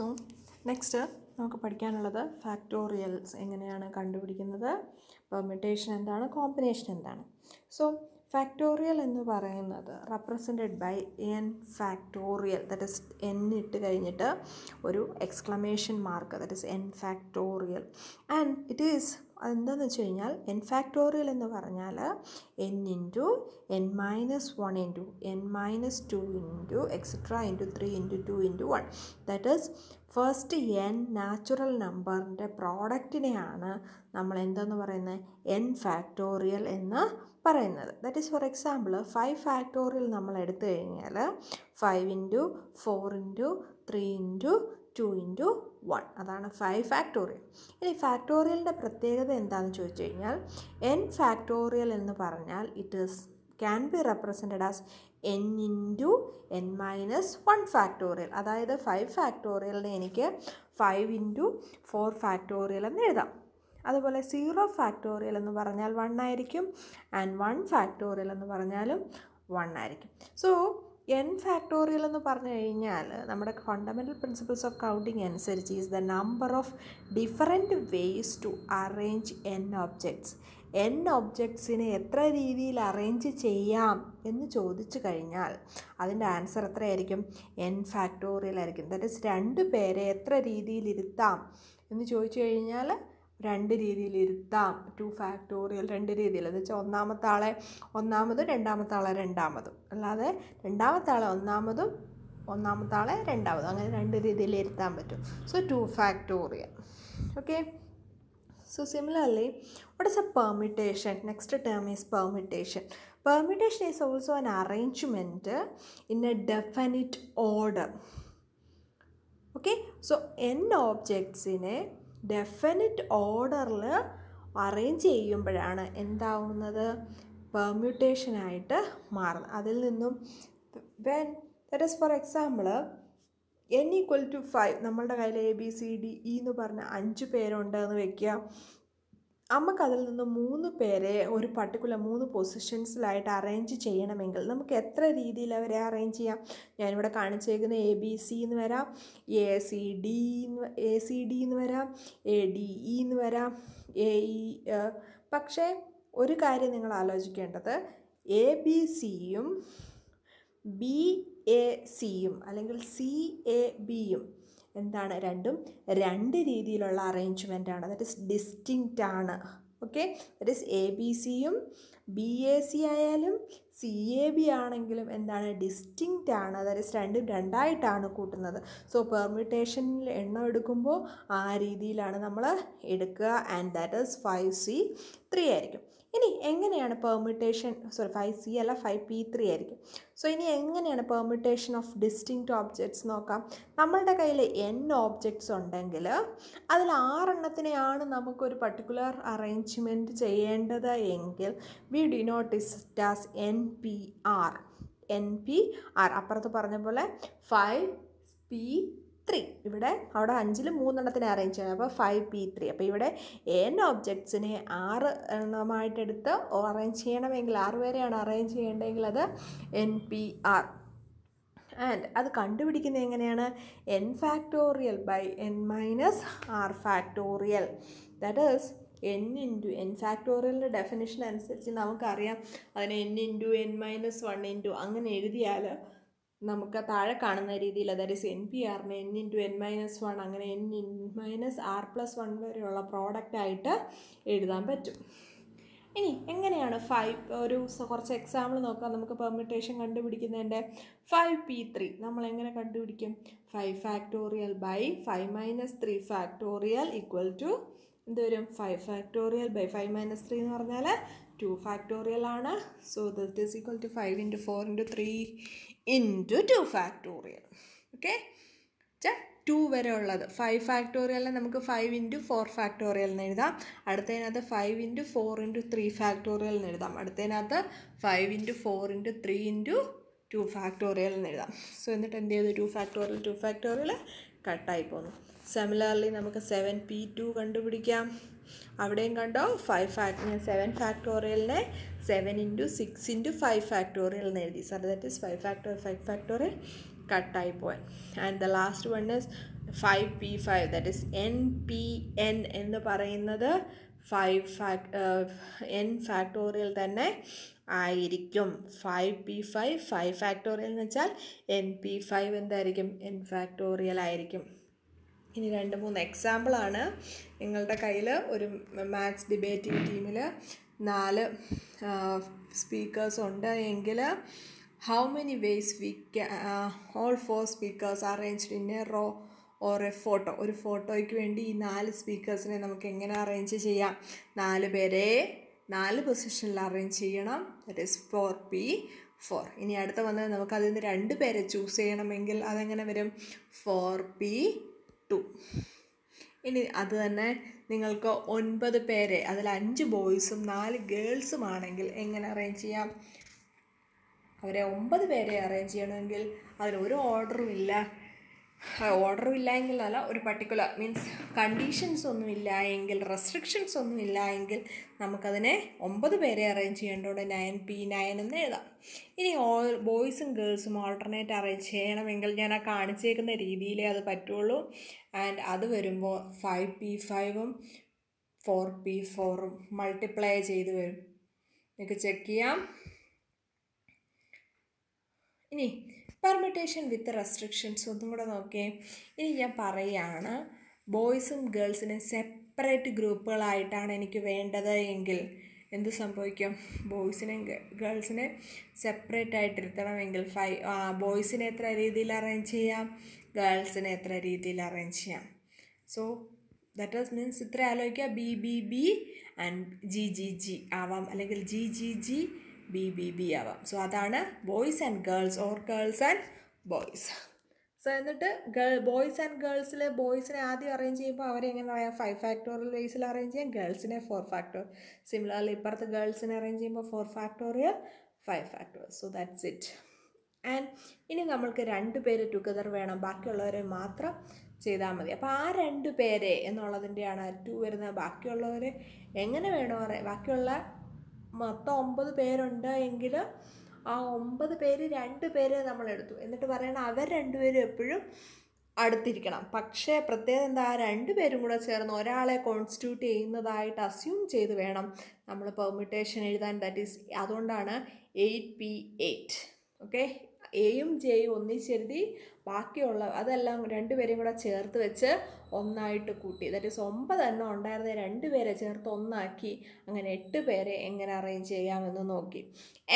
So next നമുക്ക് പഠിക്കാനുള്ളത് factorials എങ്ങനെയാണ് കണ്ടുപിടിക്കുന്നത്? പെർമിറ്റേഷൻ എന്താണ്? കോമ്പിനേഷൻ എന്താണ്? സോ ഫാക്ടോറിയൽ എന്ന് പറയുന്നത് represented by N factorial that is N ഇട്ട് കഴിഞ്ഞിട്ട് ഒരു exclamation mark that is N factorial and it is അതെന്താണെന്ന് വെച്ച് കഴിഞ്ഞാൽ എൻ ഫാക്ടോറിയൽ എന്ന് പറഞ്ഞാൽ N into N minus one into N minus two into etcetera into three into two into one that is first N natural നമ്പറിന്റെ പ്രോഡക്റ്റിനെയാണ് നമ്മൾ എന്തെന്ന് പറയുന്നത് എൻ ഫാക്ടോറിയൽ എന്ന് പറയുന്നത്. That is for example five factorial നമ്മൾ എടുത്തു കഴിഞ്ഞാൽ five into four into three into two into one അതാണ് ഫൈവ് ഫാക്ടോറിയൽ ഇനി ഫാക്ടോറിയലിന്റെ പ്രത്യേകത എന്താണെന്ന് ചോദിച്ചു കഴിഞ്ഞാൽ എൻ ഫാക്ടോറിയൽ എന്ന് പറഞ്ഞാൽ it is can be represented as n into n minus one factorial അതായത് ഫൈവ് ഫാക്ടോറിയലിനെ എനിക്ക് ഫൈവ് ഇന്റു ഫോർ ഫാക്ടോറിയൽ എന്ന് എഴുതാം. അതുപോലെ സീറോ ഫാക്ടോറിയൽ എന്ന് പറഞ്ഞാൽ വൺ ആയിരിക്കും ആൻഡ് വൺ ഫാക്ടോറിയൽ എന്ന് പറഞ്ഞാലും വൺ ആയിരിക്കും. സോ എൻ ഫാക്ടോറിയൽ എന്ന് പറഞ്ഞു കഴിഞ്ഞാൽ നമ്മുടെ ഫണ്ടമെന്റൽ പ്രിൻസിപ്പിൾസ് ഓഫ് കൗണ്ടിങ് അനുസരിച്ച് is the number of different ways to arrange n objects n ഒബ്ജക്ട്സിനെ എത്ര രീതിയിൽ അറേഞ്ച് ചെയ്യാം എന്ന് ചോദിച്ചു കഴിഞ്ഞാൽ അതിന്റെ ആൻസർ എത്രയായിരിക്കും? എൻ ഫാക്ടോറിയൽ ആയിരിക്കും. ദാറ്റ് ഇസ് രണ്ട് പേരെ എത്ര രീതിയിൽ ഇരുത്താം എന്ന് ചോദിച്ചു കഴിഞ്ഞാൽ രണ്ട് രീതിയിൽ ഇരുത്താം. ടു ഫാക്ടോറിയൽ രണ്ട് രീതിയിൽ. എന്ന് വെച്ചാൽ ഒന്നാമത്തെ ആളെ ഒന്നാമതും രണ്ടാമത്തെ ആളെ രണ്ടാമതും. അല്ലാതെ രണ്ടാമത്തെ ആളെ ഒന്നാമതും ഒന്നാമത്തെ ആളെ രണ്ടാമതും. അങ്ങനെ രണ്ട് രീതിയിൽ ഇരുത്താൻ പറ്റും. So two factorial okay so similarly what is a permutation next term is permutation permutation is also an arrangement in a definite order okay so n ഓബ്ജക്ട്സിനെ definite ഓർഡറിൽ അറേഞ്ച് ചെയ്യുമ്പോഴാണ് എന്താവുന്നത്? പെർമ്യൂട്ടേഷനായിട്ട് മാറുന്നത്. അതിൽ നിന്നും when that is for example n equal to five നമ്മളുടെ കയ്യിൽ A B C D E എന്ന് പറഞ്ഞ അഞ്ച് പേരുണ്ടെന്ന് വെക്കുക. നമുക്ക് അതിൽ നിന്ന് മൂന്ന് പേരെ ഒരു പർട്ടിക്കുലർ മൂന്ന് പൊസിഷൻസിലായിട്ട് അറേഞ്ച് ചെയ്യണമെങ്കിൽ നമുക്ക് എത്ര രീതിയിൽ അവരെ അറേഞ്ച് ചെയ്യാം? ഞാനിവിടെ കാണിച്ചേക്കുന്ന എ ബി സി എന്ന് വരാം. A C D A C D എന്ന് വരാം. എ ഡി ഇ എന്ന് വരാം. എ ഇ പക്ഷേ ഒരു കാര്യം നിങ്ങൾ ആലോചിക്കേണ്ടത്. എ ബി സിയും ബി എ സിയും അല്ലെങ്കിൽ സി എ ബിയും എന്താണ് രണ്ടും രണ്ട് രീതിയിലുള്ള അറേഞ്ച്മെന്റ് ആണ് ദറ്റ് ഇസ് ഡിസ്റ്റിങ്ക്റ്റ് ആണ് okay that is A B സിയും ബി എ സി ആയാലും സി എ ബി ആണെങ്കിലും എന്താണ് ഡിസ്റ്റിങ്റ്റ് ആണ് അതായത് ഇസ് രണ്ടും രണ്ടായിട്ടാണ് കൂട്ടുന്നത്. സോ പെർമിറ്റേഷനിൽ എണ്ണം എടുക്കുമ്പോൾ ആ രീതിയിലാണ് നമ്മൾ എടുക്കുക. And that is five C three ആയിരിക്കും. ഇനി എങ്ങനെയാണ് പെർമിറ്റേഷൻ സോറി ഫൈവ് സി അല്ല ഫൈവ് പി ത്രീ ആയിരിക്കും? സോ ഇനി എങ്ങനെയാണ് പെർമിറ്റേഷൻ ഓഫ് ഡിസ്റ്റിങ്ക്റ്റ് ഓബ്ജക്ട്സ് നോക്കാം? നമ്മളുടെ കയ്യിൽ എൻ ഓബ്ജക്ട്സ് ഉണ്ടെങ്കിൽ അതിൽ ആറെണ്ണത്തിനെയാണ് നമുക്കൊരു പർട്ടിക്കുലർ അറേഞ്ച്മെന്റ് ചെയ്യേണ്ടത് എങ്കിൽ we denote it as n P R. N P R. അപ്പുറത്ത് പറഞ്ഞ പോലെ ഫൈവ് പി ത്രീ. ഇവിടെ അവിടെ അഞ്ചിൽ മൂന്നെണ്ണത്തിനെ അറേഞ്ച് ചെയ്യണം അപ്പോൾ ഫൈവ് പി ത്രീ. അപ്പോൾ ഇവിടെ എൻ ഓബ്ജക്ട്സിനെ ആറ് എണ്ണമായിട്ടെടുത്ത് അറേഞ്ച് ചെയ്യണമെങ്കിൽ ആറ് പേരെയാണ് അറേഞ്ച് ചെയ്യേണ്ടതെങ്കിൽ അത് എൻ പി ആർ. ആൻഡ് അത് കണ്ടുപിടിക്കുന്നത് എങ്ങനെയാണ്? N factorial by n minus R factorial that is n into n ഫാക്ടോറിയലിന്റെ definition അനുസരിച്ച് നമുക്കറിയാം. അതിനെ n into n minus one into അങ്ങനെ എഴുതിയാൽ നമുക്ക് താഴെ കാണുന്ന രീതിയിൽ അതായത് എൻ പി ആറിന് n into n minus one അങ്ങനെ n in minus R plus one വരെയുള്ള പ്രോഡക്റ്റായിട്ട് എഴുതാൻ പറ്റും. ഇനി എങ്ങനെയാണ് ഫൈവ് ഒരു കുറച്ച് എക്സാമ്പിൾ നോക്കാം. നമുക്ക് പെർമിറ്റേഷൻ കണ്ടുപിടിക്കുന്നതിന്റെ ഫൈവ് പി ത്രീ നമ്മൾ എങ്ങനെ കണ്ടുപിടിക്കും? Five factorial by five minus three factorial equal to എന്ത് വരും five factorial by five minus three എന്ന് പറഞ്ഞാൽ ടു ഫാക്ടോറിയൽ ആണ്. So that is equal to five into four into three into two factorial okay two വരെ ഉള്ളത്. Five ഫാക്ടോറിയലിനെ നമുക്ക് five into four factorial എന്ന് എഴുതാം. അടുത്തതിനകത്ത് five into four into three factorial എന്ന് എഴുതാം. അടുത്തതിനകത്ത് five into four into three into two factorial എന്ന് എഴുതാം. So എന്നിട്ട് എന്ത് ചെയ്തു? ടു ഫാക്ടോറിയൽ ടു ഫാക്ടോറിയൽ കട്ടായി പോന്നു. സിമിലർലി നമുക്ക് സെവൻ പി ടു കണ്ടുപിടിക്കാം. അവിടെയും കണ്ടോ? Five fact seven ഫാക്ടോറിയലിനെ seven into six into five factorial എന്ന് എഴുതി. Sir that is five factorial five factorial കട്ടായി പോയി and the last one is five P five that is n P n എന്ന് പറയുന്നത് five fact N factorial തന്നെ ആയിരിക്കും. Five P five five factorial എന്ന് വെച്ചാൽ എൻ പി ഫൈവ് എന്തായിരിക്കും? N factorial ആയിരിക്കും. ഇനി രണ്ട് മൂന്ന് എക്സാമ്പിളാണ് നിങ്ങളുടെ കയ്യിൽ ഒരു മാത്സ് ഡിബേറ്റിംഗ് ടീമിൽ നാല് സ്പീക്കേഴ്സ് ഉണ്ട് എങ്കിൽ how many ways we all four speakers arranged in a row or a photo ഒരു ഫോട്ടോയ്ക്ക് വേണ്ടി ഈ നാല് സ്പീക്കേഴ്സിനെ നമുക്ക് എങ്ങനെ അറേഞ്ച് ചെയ്യാം? നാല് പേരെ നാല് പൊസിഷനിൽ അറേഞ്ച് ചെയ്യണം. That is four P four ഇനി അടുത്ത വന്നത് നമുക്ക് അതിൽ നിന്ന് രണ്ട് പേരെ ചൂസ് ചെയ്യണമെങ്കിൽ അതെങ്ങനെ വരും? ഫോർ പി ടു ഇനി അത് തന്നെ നിങ്ങൾക്ക് ഒൻപത് പേരെ അതിൽ അഞ്ച് ബോയ്സും നാല് ഗേൾസും ആണെങ്കിൽ എങ്ങനെ അറേഞ്ച് ചെയ്യാം? അവരെ ഒമ്പത് പേരെ അറേഞ്ച് ചെയ്യണമെങ്കിൽ അതിന് ഒരു ഓർഡറും ഇല്ല. ഓർഡറും ഇല്ല എങ്കിൽ അല്ല ഒരു പർട്ടിക്കുലർ മീൻസ് കണ്ടീഷൻസ് ഒന്നും ഇല്ല എങ്കിൽ റെസ്ട്രിക്ഷൻസ് ഒന്നും ഇല്ല എങ്കിൽ നമുക്കതിനെ ഒമ്പത് പേരെ അറേഞ്ച് ചെയ്യേണ്ടതുകൊണ്ട് നയൻ പി നയൻ എന്ന് എഴുതാം. ഇനി ഓൾ ബോയ്സും ഗേൾസും ഓൾട്ടർനേറ്റ് അറേഞ്ച് ചെയ്യണമെങ്കിൽ ഞാൻ ആ കാണിച്ചേക്കുന്ന രീതിയിലേ അത് പറ്റുള്ളൂ. ആൻഡ് അത് വരുമ്പോൾ ഫൈവ് പി ഫൈവും ഫോർ പി ഫോറും മൾട്ടിപ്ലൈ ചെയ്ത് വരും. നിങ്ങൾക്ക് ചെക്ക് ചെയ്യാം. ഇനി പെർമിറ്റേഷൻ വിത്ത് റെസ്ട്രിക്ഷൻസ് ഒന്നും കൂടെ നോക്കിയേ. ഇനി ഞാൻ പറയുകയാണ് ബോയ്സും ഗേൾസിനെ സെപ്പറേറ്റ് ഗ്രൂപ്പുകളായിട്ടാണ് എനിക്ക് വേണ്ടത് എങ്കിൽ എന്ത് സംഭവിക്കും? ബോയ്സിനെ ഗേൾസിനെ സെപ്പറേറ്റ് ആയിട്ട് ഇരുത്തണമെങ്കിൽ ഫൈവ് ബോയ്സിനെ എത്ര രീതിയിൽ അറേഞ്ച് ചെയ്യാം? ഗേൾസിനെ എത്ര രീതിയിൽ അറേഞ്ച് ചെയ്യാം? സോ ദറ്റ് ഓസ് മീൻസ് ഇത്ര ആലോചിക്കുക. B B B and G G G ആവാം. അല്ലെങ്കിൽ G G G B B B ആവാം. സോ അതാണ് boys and girls or girls and boys so എന്നിട്ട് ഗേൾ ബോയ്സ് ആൻഡ് ഗേൾസിൽ ബോയ്സിനെ ആദ്യം അറേഞ്ച് ചെയ്യുമ്പോൾ അവരെ എങ്ങനെ പറയാം? ഫൈവ് ഫാക്ടോറിയൽ ബേസിൽ അറേഞ്ച് ചെയ്യാം. ഗേൾസിനെ ഫോർ ഫാക്ടോർ സിമിലർലി ഇപ്പുറത്ത് ഗേൾസിനെ അറേഞ്ച് ചെയ്യുമ്പോൾ four factorial five factor so that's it and ഇനി നമ്മൾക്ക് രണ്ട് പേര് ടുഗദർ വേണം. ബാക്കിയുള്ളവരെ മാത്രം ചെയ്താൽ മതി. അപ്പോൾ ആ രണ്ട് പേരെ എന്നുള്ളതിന്റെയാണ് ടു വരുന്നത്. ബാക്കിയുള്ളവർ എങ്ങനെ വേണോ ബാക്കിയുള്ള മൊത്തം ഒമ്പത് പേരുണ്ട് എങ്കിൽ ആ ഒമ്പത് പേര് രണ്ട് പേര് നമ്മൾ എടുത്തു. എന്നിട്ട് പറയണം അവർ രണ്ടുപേരും എപ്പോഴും അടുത്തിരിക്കണം. പക്ഷേ പ്രത്യേകത എന്താ? രണ്ട് പേരും കൂടെ ചേർന്ന് ഒരാളെ കോൺസ്റ്റിറ്റ്യൂട്ട് ചെയ്യുന്നതായിട്ട് അസ്യൂം ചെയ്ത് വേണം നമ്മൾ പെർമിറ്റേഷൻ എഴുതാൻ. ദാറ്റ് ഈസ് അതുകൊണ്ടാണ് എയ്റ്റ് പി എയ്റ്റ് ഓക്കെ എയും ജെയും ഒന്നിച്ചെഴുതി ബാക്കിയുള്ള അതെല്ലാം രണ്ടുപേരെയും കൂടെ ചേർത്ത് വെച്ച് ഒന്നായിട്ട് കൂട്ടി. ദാറ്റ് ഈസ് ഒമ്പത് എണ്ണം ഉണ്ടായിരുന്ന രണ്ട് പേരെ ചേർത്ത് ഒന്നാക്കി അങ്ങനെ എട്ട് പേരെ എങ്ങനെ അറേഞ്ച് ചെയ്യാമെന്ന് നോക്കി.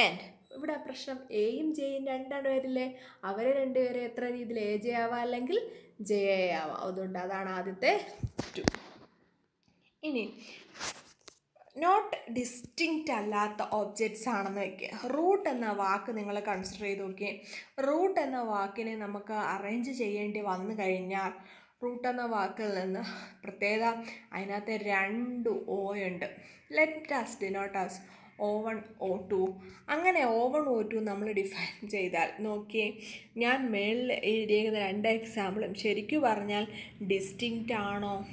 ആൻഡ് ഇവിടെ പ്രശ്നം എയും ജെയും രണ്ടാണ് പേരില്ലേ അവരെ രണ്ടുപേരെ എത്ര രീതിയിൽ എ ജെ ആവാം അല്ലെങ്കിൽ ജെ എ ആവാം. അതുകൊണ്ട് അതാണ് ആദ്യത്തെ ടു ഇനി നോട്ട് ഡിസ്റ്റിങ്റ്റ് അല്ലാത്ത ഒബ്ജക്റ്റ്സ് ആണെന്ന് വയ്ക്കുക റൂട്ട് എന്ന വാക്ക് നിങ്ങൾ കൺസിഡർ ചെയ്ത് നോക്കിയേ. റൂട്ട് എന്ന വാക്കിനെ നമുക്ക് അറേഞ്ച് ചെയ്യേണ്ടി വന്നു കഴിഞ്ഞാൽ റൂട്ട് എന്ന വാക്കിൽ നിന്ന് പ്രത്യേകത അതിനകത്ത് രണ്ട് ഓ ഉണ്ട്. Let us denote as O one O two അങ്ങനെ ഓ വൺ ഓ ടു നമ്മൾ ഡിഫൈൻ ചെയ്താൽ നോക്കിയേ. ഞാൻ മേളിൽ എഴുതിയിരിക്കുന്ന രണ്ട് എക്സാമ്പിളും ശരിക്കും പറഞ്ഞാൽ ഡിസ്റ്റിങ്റ്റ് ആണോ?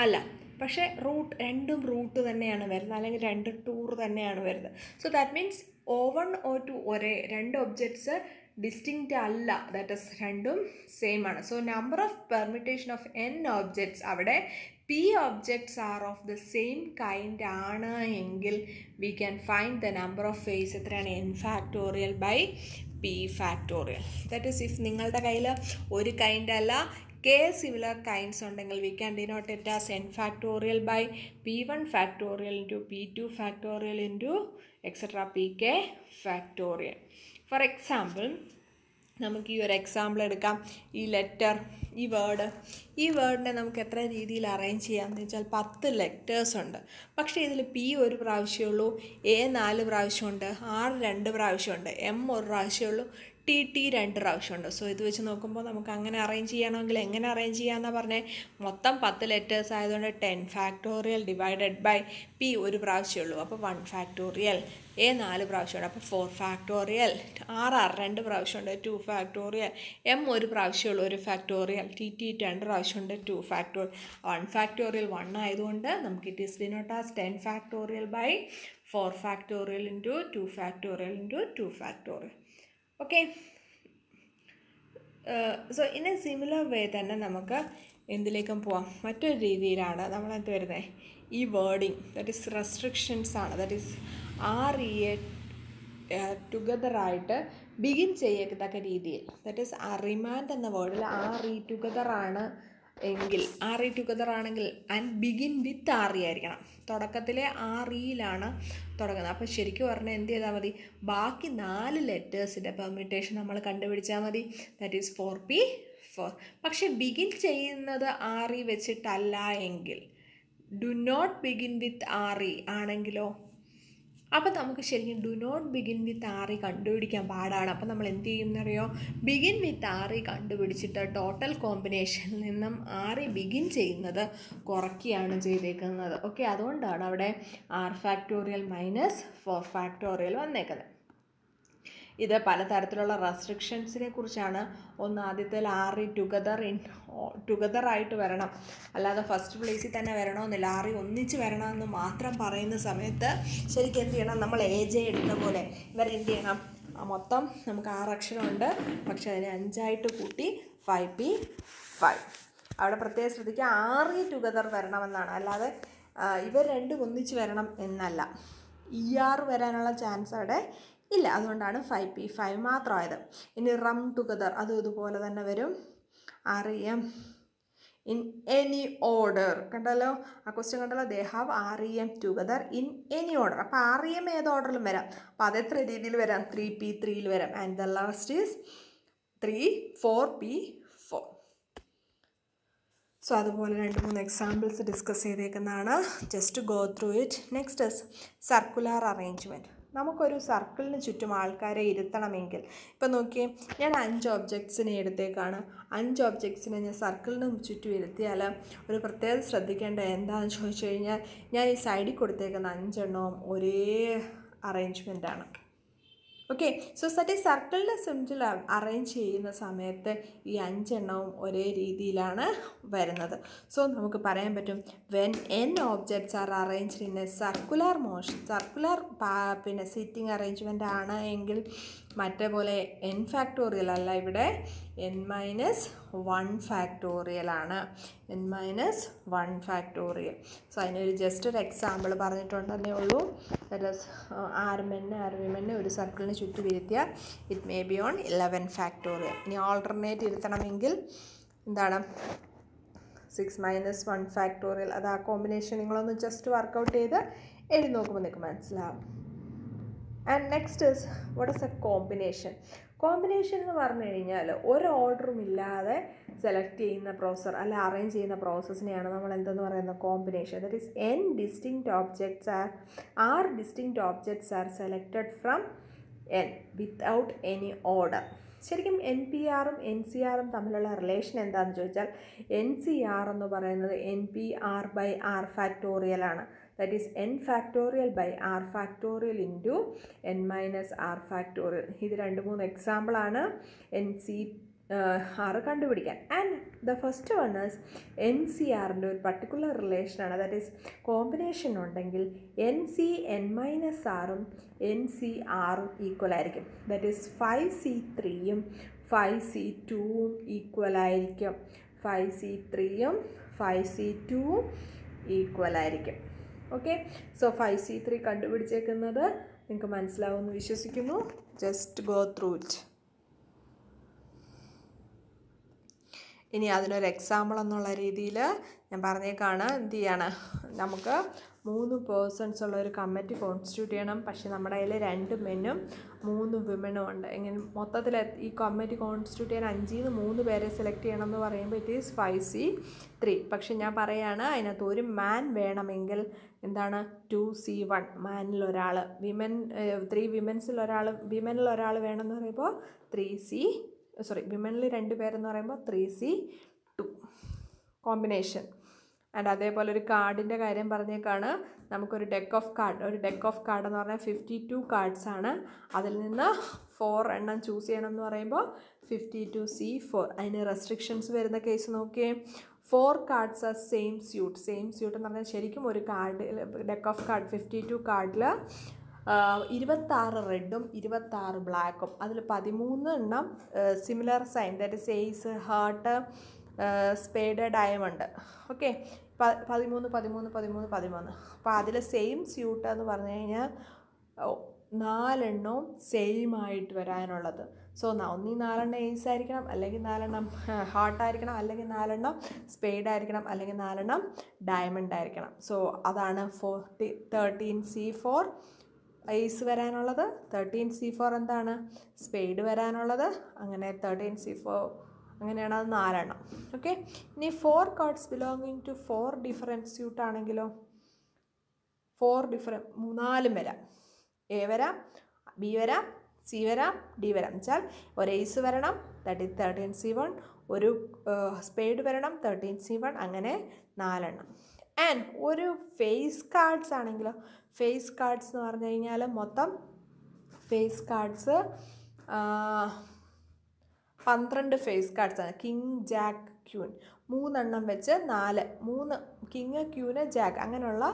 അല്ല. പക്ഷേ റൂട്ട് രണ്ടും റൂട്ട് തന്നെയാണ് വരുന്നത്. അല്ലെങ്കിൽ രണ്ട് ടൂർ തന്നെയാണ് വരുന്നത്. So that means O one O two ഒരേ രണ്ട് ഒബ്ജക്ട്സ് ഡിസ്റ്റിങ്ക്റ്റ് അല്ല. ദാറ്റ് ഇസ് രണ്ടും സെയിം ആണ്. So number of permutation of n objects അവിടെ P objects are of the same kind ആണ് എങ്കിൽ we can find the number of ways എത്രയാണ്? N factorial by P factorial that is if നിങ്ങളുടെ കയ്യിൽ ഒരു kind അല്ല K similar kinds ഉണ്ടെങ്കിൽ we can denote it as n factorial by P one factorial into P two factorial into etcetera P K factorial for example നമുക്ക് ഈ ഒരു example എടുക്കാം. ഈ ലെറ്റർ ഈ വേർഡ് ഈ വേർഡിനെ നമുക്ക് എത്ര രീതിയിൽ അറേഞ്ച് ചെയ്യാമെന്ന് വെച്ചാൽ പത്ത് ലെറ്റേഴ്സ് ഉണ്ട്. പക്ഷേ ഇതിൽ പി ഒരു പ്രാവശ്യമേ ഉള്ളൂ എ നാല് പ്രാവശ്യമുണ്ട് ആർ രണ്ട് പ്രാവശ്യമുണ്ട് എം ഒരു പ്രാവശ്യമേ ടി ടി രണ്ട് പ്രാവശ്യമുണ്ട്. സോ ഇത് വെച്ച് നോക്കുമ്പോൾ നമുക്ക് അങ്ങനെ അറേഞ്ച് ചെയ്യണമെങ്കിൽ എങ്ങനെ അറേഞ്ച് ചെയ്യാമെന്നാണ് പറഞ്ഞാൽ മൊത്തം പത്ത് ലെറ്റേഴ്സ് ആയതുകൊണ്ട് ten factorial divided by P ഒരു പ്രാവശ്യമേ ഉള്ളൂ. അപ്പോൾ വൺ ഫാക്ടോറിയൽ എ നാല് പ്രാവശ്യമുണ്ട്. അപ്പോൾ ഫോർ ഫാക്ടോറിയൽ ആർ ആർ രണ്ട് പ്രാവശ്യമുണ്ട്. ടു ഫാക്ടോറിയൽ എം ഒരു പ്രാവശ്യമുള്ളൂ ഒരു ഫാക്ടോറിയൽ ടി ടി രണ്ട് പ്രാവശ്യമുണ്ട്. Two factorial one factorial one ആയതുകൊണ്ട് നമുക്ക് it is denote as ten factorial by four factorial into two factorial into two factorial okay so in a similar way തന്നെ നമുക്ക് എന്തിലേക്കും പോവാം. മറ്റൊരു രീതിയിലാണ് നമ്മൾ എന്ത് വരുന്നത് ഈ വേർഡിങ് ദറ്റ് ഈസ് റെസ്ട്രിക്ഷൻസ് ആണ്. That is R E A ടുഗദറായിട്ട് begin ചെയ്യത്തക്ക രീതിയിൽ. ദറ്റ് ഈസ് റിമാൻഡ് എന്ന വേർഡിൽ ആർ ഇ ടുഗദറാണ് എങ്കിൽ ആർ ഇ ടുഗദർ ആണെങ്കിൽ and begin with R E ആയിരിക്കണം. തുടക്കത്തിലെ ആർ ഇയിലാണ് തുടങ്ങുന്നത്. അപ്പോൾ ശരിക്കും പറഞ്ഞാൽ എന്ത് ചെയ്താൽ മതി? ബാക്കി നാല് ലെറ്റേഴ്സിന്റെ പെർമിറ്റേഷൻ നമ്മൾ കണ്ടുപിടിച്ചാൽ മതി. That is four P four പക്ഷെ ബിഗിൻ ചെയ്യുന്നത് ആർ ഇ വെച്ചിട്ടല്ല എങ്കിൽ do not begin with R E ആണെങ്കിലോ? അപ്പം നമുക്ക് ശരിക്കും ഡു നോട്ട് ബിഗിൻ വിത്ത് ആറി കണ്ടുപിടിക്കാൻ പാടാണ്. അപ്പം നമ്മൾ എന്ത് ചെയ്യുമെന്നറിയോ? ബിഗിൻ വിത്ത് ആറി കണ്ടുപിടിച്ചിട്ട് ടോട്ടൽ കോമ്പിനേഷനിൽ നിന്നും ആറി ബിഗിൻ ചെയ്യുന്നത് കുറയ്ക്കുകയാണ് ചെയ്തേക്കുന്നത്. ഓക്കെ അതുകൊണ്ടാണ് അവിടെ R factorial minus four factorial വന്നേക്കുന്നത്. ഇത് പലതരത്തിലുള്ള റെസ്ട്രിക്ഷൻസിനെ കുറിച്ചാണ് ഒന്ന് ആദ്യത്തിൽ ആറി ടുഗദർ ഇൻ ടുഗദർ ആയിട്ട് വരണം. അല്ലാതെ ഫസ്റ്റ് പ്ലേസിൽ തന്നെ വരണമെന്നില്ല. ആറി ഒന്നിച്ച് വരണമെന്ന് മാത്രം പറയുന്ന സമയത്ത് ശരിക്കും എന്ത് ചെയ്യണം? നമ്മൾ എ ജെ എടുത്ത പോലെ ഇവരെന്ത് ചെയ്യണം? മൊത്തം നമുക്ക് ആറ് അക്ഷരമുണ്ട്. പക്ഷെ അതിനെ അഞ്ചായിട്ട് കൂട്ടി ഫൈവ് പി ഫൈവ് അവിടെ പ്രത്യേകം ശ്രദ്ധിക്കുക. ആറി ടുഗദർ വരണമെന്നാണ്. അല്ലാതെ ഇവർ രണ്ടും ഒന്നിച്ച് വരണം എന്നല്ല. ഇ ആർ വരാനുള്ള ചാൻസ് അവിടെ ഇല്ല അതുകൊണ്ടാണ് ഫൈവ് പി ഫൈവ് മാത്രമായത്. ഇനി റം ടുഗദർ അതും ഇതുപോലെ തന്നെ വരും. അറിയം ഇൻ എനി ഓർഡർ കണ്ടല്ലോ? ആ ക്വസ്റ്റ്യൻ കണ്ടല്ലോ? They have R E M together in any order അപ്പോൾ ആർ ഇ എം ഏത് ഓർഡറിലും വരാം. അപ്പോൾ അത് എത്ര രീതിയിൽ വരാം? ത്രീ പി ത്രീയിൽ വരാം. And the last is three four P four so അതുപോലെ രണ്ട് മൂന്ന് examples discuss ചെയ്തേക്കുന്നതാണ്. Just go through it next circular arrangement നമുക്കൊരു സർക്കിളിന് ചുറ്റും ആൾക്കാരെ ഇരുത്തണമെങ്കിൽ. ഇപ്പം നോക്കിയേ ഞാൻ അഞ്ച് ഒബ്ജക്ട്സിനെ എടുത്തേക്കാണ്. അഞ്ച് ഒബ്ജക്ട്സിനെ ഞാൻ സർക്കിളിന് ചുറ്റും ഇരുത്തിയാൽ ഒരു പ്രത്യേകത ശ്രദ്ധിക്കേണ്ട എന്താണെന്ന് ചോദിച്ചു കഴിഞ്ഞാൽ ഞാൻ ഈ സൈഡിൽ കൊടുത്തേക്കുന്ന അഞ്ചെണ്ണവും ഒരേ അറേഞ്ച്മെന്റാണ് ഓക്കെ സോ സറ്റ് ഈ സർക്കിളിന്റെ സിംറ്റിൽ അറേഞ്ച് ചെയ്യുന്ന സമയത്ത് ഈ അഞ്ചെണ്ണവും ഒരേ രീതിയിലാണ് വരുന്നത്. സോ നമുക്ക് പറയാൻ പറ്റും when n objects are arranged in a circular motion circular പിന്നെ സീറ്റിംഗ് അറേഞ്ച്മെന്റ് ആണ് എങ്കിൽ മറ്റേ പോലെ എൻ ഫാക്ടോറിയൽ അല്ല ഇവിടെ എൻ മൈനസ് വൺ ഫാക്ടോറിയൽ ആണ്. N minus one factorial so അതിനൊരു ജസ്റ്റ് ഒരു എക്സാമ്പിൾ പറഞ്ഞിട്ടുണ്ടെന്നേ ഉള്ളൂ. ആറ് മെന്നെ ആറ് വിമെന്നെ ഒരു സർക്കിളിന് ചുറ്റി ഇരുത്തിയാൽ it may be on eleven factorial ഇനി ഓൾട്ടർനേറ്റ് ഇരുത്തണമെങ്കിൽ എന്താണ്? സിക്സ് മൈനസ് വൺ ഫാക്ടോറിയൽ അത് ആ കോമ്പിനേഷൻ നിങ്ങളൊന്ന് ജസ്റ്റ് വർക്കൗട്ട് ചെയ്ത് എഴുതി നോക്കുമ്പോൾ നിങ്ങൾക്ക് മനസ്സിലാവും. And next is what is a combination combination എന്ന് പറഞ്ഞു കഴിഞ്ഞാൽ ഒരു ഓർഡറും ഇല്ലാതെ സെലക്ട് ചെയ്യുന്ന പ്രോസർ അല്ല അറേഞ്ച് ചെയ്യുന്ന പ്രോസസ്സിനെയാണ് നമ്മൾ എന്തെന്ന് പറയുന്നത് combination that is n distinct objects R R distinct objects are selected from n without any order ശരിക്കും എൻ പി ആറും എൻ സി ആറും തമ്മിലുള്ള റിലേഷൻ എന്താണെന്ന് ചോദിച്ചാൽ എൻ സി ആർ എന്ന് പറയുന്നത് n P R by R factorial ആണ് is n factorial by r factorial into n minus r factorial. ഇത് രണ്ട് മൂന്ന് എക്സാമ്പിളാണ് എൻ സി ആറ് കണ്ടുപിടിക്കാൻ. And the first one is n C ആറിന്റെ ഒരു പർട്ടിക്കുലർ റിലേഷനാണ് ദാറ്റ് ഈസ് കോമ്പിനേഷൻ ഉണ്ടെങ്കിൽ എൻ സി എൻ മൈനസ് ആറും എൻ സി ആറും ഈക്വൽ ആയിരിക്കും. ദാറ്റ് ഈസ് ഫൈവ് സി ത്രീയും ഫൈവ് സി ടുവും ഈക്വൽ ആയിരിക്കും. ഫൈവ് സി ത്രീയും ഫൈവ് സി ടുവും ഈക്വൽ ആയിരിക്കും. Okay so five C three കണ്ടുപിടിച്ചേക്കുന്നത് നിങ്ങൾക്ക് മനസ്സിലാവുമെന്ന് വിശ്വസിക്കുന്നു. ജസ്റ്റ് ഗോ ത്രൂ ഇറ്റ് ഇനി അതിനൊരു എക്സാമ്പിൾ എന്നുള്ള രീതിയിൽ ഞാൻ പറഞ്ഞേക്കാണ്. എന്ത് ചെയ്യാണ്? നമുക്ക് മൂന്ന് പേഴ്സൺസ് ഉള്ള ഒരു കമ്മിറ്റി കോൺസ്റ്റിറ്റ്യൂട്ട് ചെയ്യണം. പക്ഷേ നമ്മുടെ കയ്യിൽ രണ്ട് മെന്നും മൂന്ന് വിമനും ഉണ്ട്. എങ്ങനെ മൊത്തത്തിൽ ഈ കമ്മിറ്റി കോൺസ്റ്റിറ്റ്യൂട്ട് ചെയ്യാൻ അഞ്ചിൽ നിന്ന് മൂന്ന് പേരെ സെലക്ട് ചെയ്യണം എന്ന് പറയുമ്പോൾ it is five C three പക്ഷെ ഞാൻ പറയുകയാണ് അതിനകത്ത് ഒരു മാൻ വേണമെങ്കിൽ എന്താണ്? ടു സി വൺ മാനിൽ ഒരാൾ വിമൻ ത്രീ വിമൻസിൽ ഒരാൾ ഒരാൾ വേണമെന്ന് പറയുമ്പോൾ ത്രീ സി സോറി വിമനിൽ രണ്ട് പേരെന്ന് പറയുമ്പോൾ three C two. Combination. And അതേപോലെ ഒരു കാർഡിന്റെ കാര്യം പറഞ്ഞേക്കാണ്. നമുക്കൊരു ഡെക്ക് ഓഫ് കാർഡ് ഒരു ഡെക്ക് ഓഫ് കാർഡ് എന്ന് പറഞ്ഞാൽ ഫിഫ്റ്റി ടു കാർഡ്സ് ആണ് അതിൽ നിന്ന് ഫോർ എണ്ണം ചൂസ് ചെയ്യണം എന്ന് പറയുമ്പോൾ ഫിഫ്റ്റി ടു സി ഫോർ. അതിന് റെസ്ട്രിക്ഷൻസ് വരുന്ന കേസ് നോക്കിയേ. Four cards are same suit same suit എന്ന് പറഞ്ഞാൽ ശരിക്കും ഒരു card deck of card fifty two കാർഡിൽ ഇരുപത്താറ് റെഡും ഇരുപത്താറ് ബ്ലാക്കും അതിൽ പതിമൂന്ന് എണ്ണം similar sign that is ace heart spade diamond okay പതിമൂന്ന് പതിമൂന്ന് പതിമൂന്ന് പതിമൂന്ന്. അപ്പോൾ അതിൽ സെയിം സ്യൂട്ട് എന്ന് പറഞ്ഞു കഴിഞ്ഞാൽ നാലെണ്ണവും സെയിം ആയിട്ട് വരാനുള്ളത്. സോ ഒന്നീ നാലെണ്ണം എയ്സ് ആയിരിക്കണം അല്ലെങ്കിൽ നാലെണ്ണം ഹാർട്ട് ആയിരിക്കണം അല്ലെങ്കിൽ നാലെണ്ണം സ്പേഡ് ആയിരിക്കണം അല്ലെങ്കിൽ നാലെണ്ണം ഡയമണ്ട് ആയിരിക്കണം. സോ അതാണ് forty thirteen C four aces വരാനുള്ളത് തേർട്ടീൻ സി ഫോർ എന്താണ്? സ്പെയ്ഡ് വരാനുള്ളത് അങ്ങനെ തേർട്ടീൻ സി ഫോർ അങ്ങനെയാണ് അത് നാലെണ്ണം. ഓക്കെ ഇനി four cards belonging to four different suit ആണെങ്കിലോ? ഫോർ ഡിഫറെ മൂന്നാലും വരാം. എ വരാം ബി വരാം സി വരാം ഡി വരാം. വെച്ചാൽ ഒരു എയ്സ് വരണം that is thirteen C one ഒരു സ്പേഡ് വരണം തേർട്ടീൻ സി വൺ അങ്ങനെ നാലെണ്ണം. ആൻഡ് ഒരു ഫേസ് കാർഡ്സ് ആണെങ്കിലോ ഫേസ് കാർഡ്സ് എന്ന് പറഞ്ഞു കഴിഞ്ഞാൽ മൊത്തം ഫേസ് കാർഡ്സ് പന്ത്രണ്ട് ഫേസ് കാർഡ്സ് ആണ്. കിങ് ജാക്ക് ക്യൂൻ മൂന്നെണ്ണം വെച്ച് നാല് മൂന്ന് കിങ് ക്യൂന് ജാക്ക് അങ്ങനെയുള്ള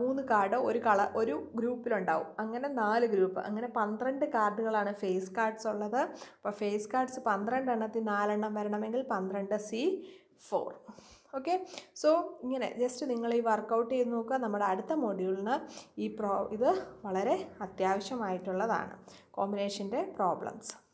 മൂന്ന് കാർഡ് ഒരു കള ഒരു ഗ്രൂപ്പിലുണ്ടാവും. അങ്ങനെ നാല് ഗ്രൂപ്പ്. അങ്ങനെ പന്ത്രണ്ട് കാർഡുകളാണ് ഫേസ് കാർഡ്സ് ഉള്ളത്. അപ്പോൾ ഫേസ് കാർഡ്സ് പന്ത്രണ്ട് എണ്ണത്തിൽ നാലെണ്ണം വരണമെങ്കിൽ പന്ത്രണ്ട് സി ഫോർ. ഓക്കെ? സോ ഇങ്ങനെ ജസ്റ്റ് നിങ്ങൾ ഈ വർക്കൗട്ട് ചെയ്ത് നോക്കുക. നമ്മുടെ അടുത്ത മൊഡ്യൂളിന് ഈ പ്രോ ഇത് വളരെ അത്യാവശ്യമായിട്ടുള്ളതാണ്. കോമ്പിനേഷന്റെ പ്രോബ്ലംസ്.